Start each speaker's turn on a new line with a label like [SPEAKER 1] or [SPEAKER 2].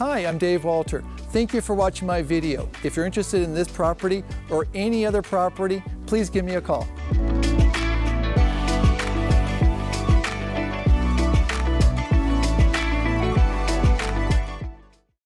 [SPEAKER 1] Hi, I'm Dave Walter. Thank you for watching my video. If you're interested in this property or any other property, please give me a call.